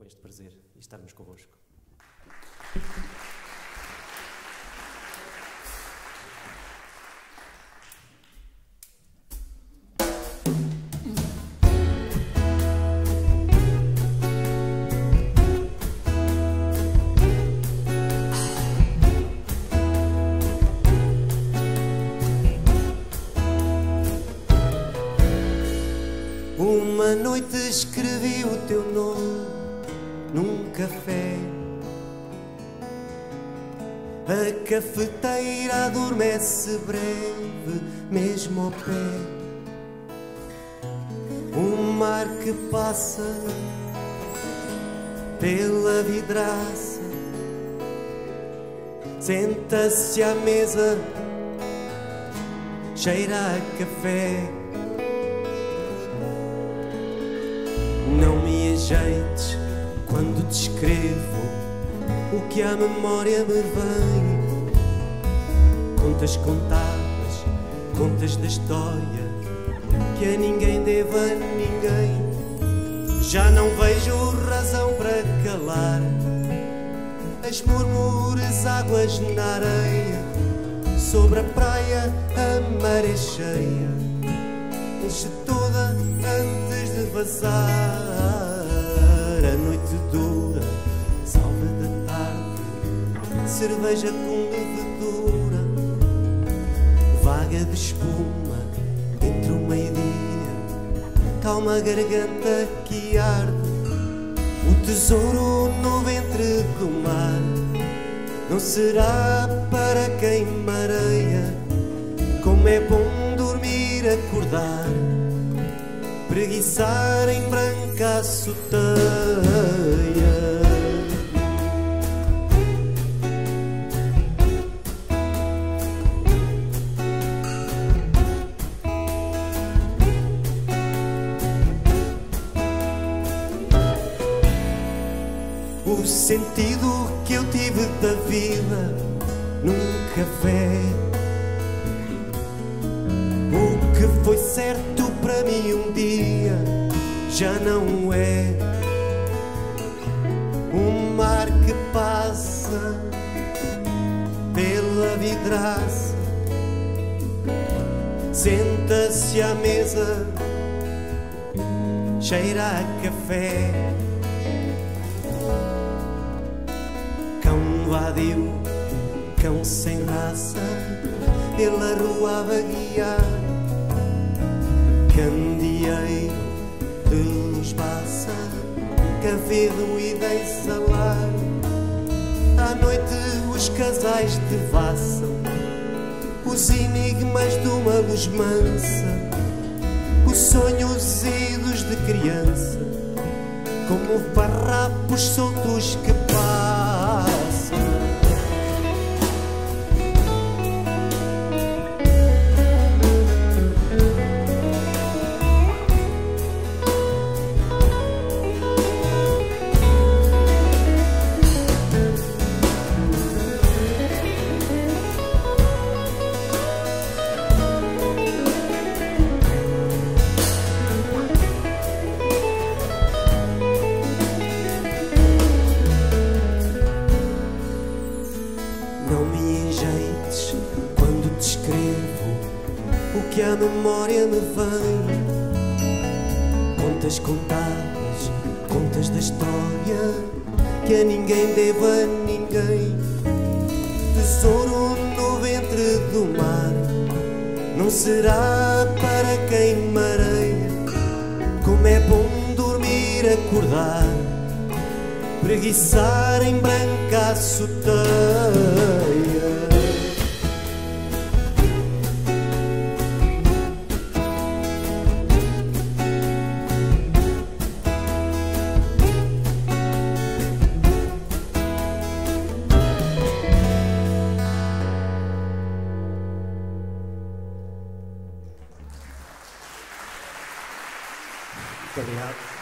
com este prazer e estarmos convosco. Uma noite escrevi o teu nome num café. A cafeteira adormece breve, mesmo ao pé. O mar que passa pela vidraça senta-se à mesa, cheira a café. Não me ajeites quando te escrevo o que à memória me vem. Contas contadas, contas da história que a ninguém deva a ninguém. Já não vejo razão para calar as murmures águas na areia sobre a praia a maré cheia enche toda antes de vazar. Cerveja com levedura, vaga de espuma entre o meio-dia, calma a garganta que arde, o tesouro no ventre do mar. Não será para quem mareia, como é bom dormir, acordar, preguiçar em branca açoteia. O sentido que eu tive da vida num café. O que foi certo para mim um dia já não é. Um mar que passa pela vidraça, senta-se à mesa, cheira a café. Vadio, cão sem raça, pela rua a vaguear. Candeeiro de luz passa, cavedo e de salar. À noite os casais devassam, os enigmas de uma luz mansa, os sonhos idos de criança, como farrapos soltos que passam. Que à memória me vem. Contas contadas, contas da história que a ninguém deva a ninguém. Tesouro no ventre do mar, não será para quem mareia. Como é bom dormir, acordar preguiçar em branca açoteia. Brilliant.